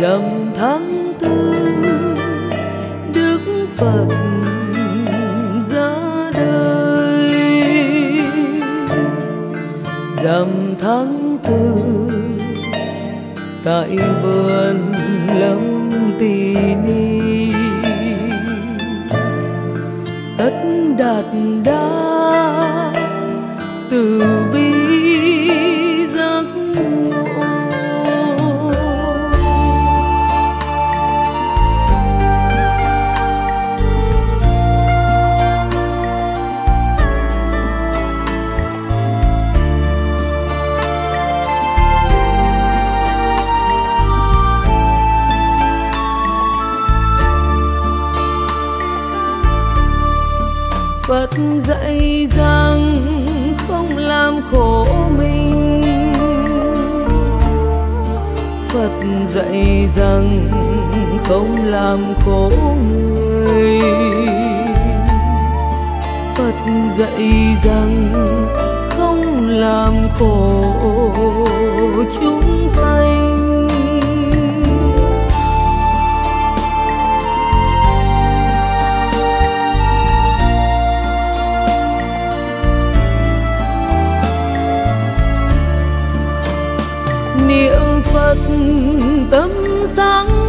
dầm tháng tư, đức phật ra đời. Dầm tháng tư, tại vườn lâm tỳ ni. Tất đạt đa từ bi Phật dạy rằng không làm khổ mình. Phật dạy rằng không làm khổ người. Phật dạy rằng không làm khổ chúng sanh. Niệm phật tâm sáng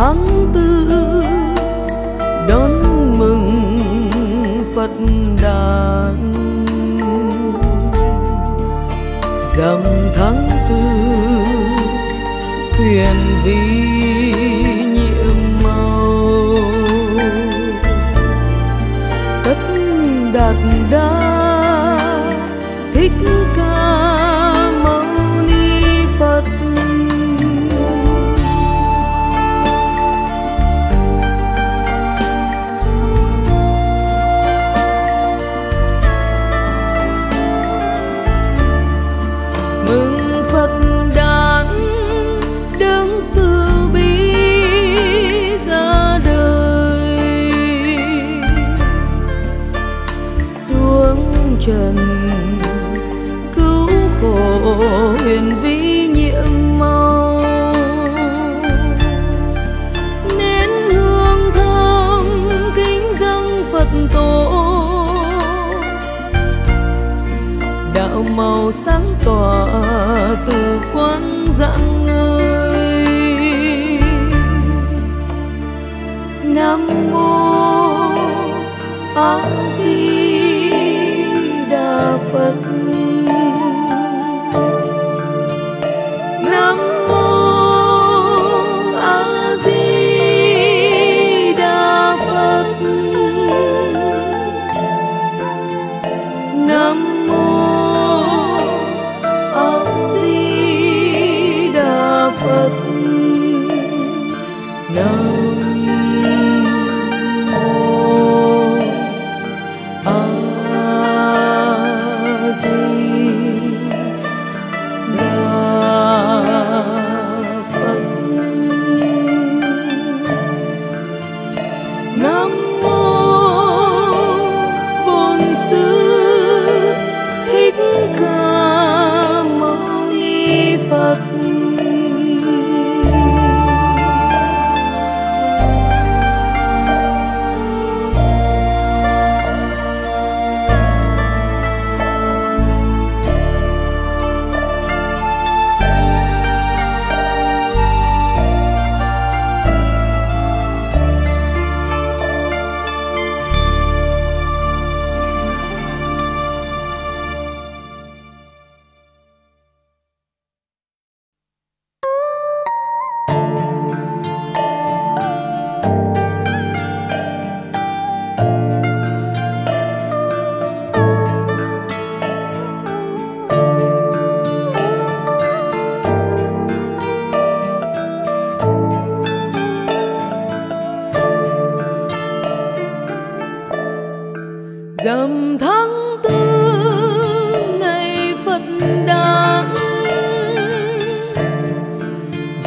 tháng tư đón mừng phật đàn. Dầm tháng tư huyền vi nhiệm màu. Tất đạt đa thích trần cứu khổ huyền vi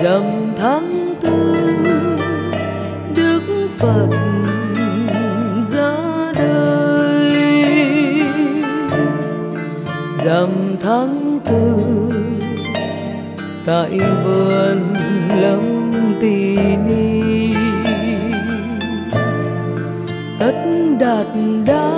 dầm tháng tư, đức phật ra đời. Dầm tháng tư, tại vườn lâm tỳ ni, tất đạt đa